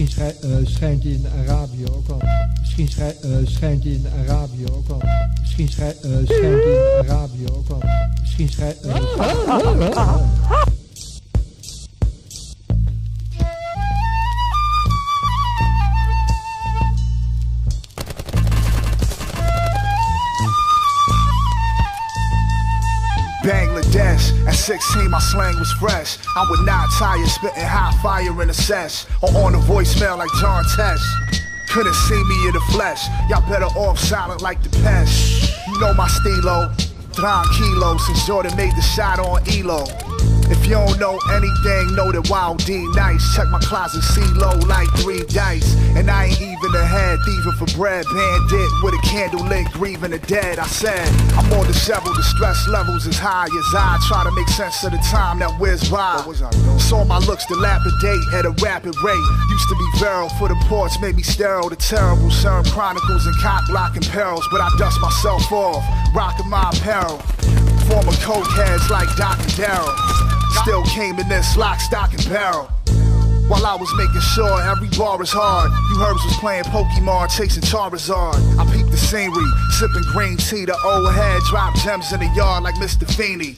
Misschien eh, schijnt hij in Arabië ook. Misschien schij- eh, schijnt hij in Arabië ook. Misschien schij- eh, schijnt hij in Arabië ook al. Misschien schijnt... Bangladesh. At 16, my slang was fresh. I would not tire, spitting hot fire in a sesh. Or on a voicemail like John Tesh. Couldn't see me in the flesh. Y'all better off silent like the pest. You know my stilo. Tranquilo, since Jordan made the shot on Ehlo. If you don't know anything, know that Wild D nice. Check my closet, see low like three dice. And I ain't even a thieving for bread. Bandit with a candle lit, grieving the dead. I said, I'm on the shovel, the stress levels as high as I try to make sense of the time that whizzed by. Saw my looks dilapidate at a rapid rate. Used to be virile for the ports, made me sterile. The terrible CERN chronicles and cock blocking perils. But I dust myself off, rocking my apparel. Former coke heads like Dr. Darrell. Still came in this lock, stock, and barrel. While I was making sure every bar is hard, you herbs was playing Pokemon, chasing Charizard. I peeped the scenery, sipping green tea. The old head dropped gems in the yard like Mr. Feeney.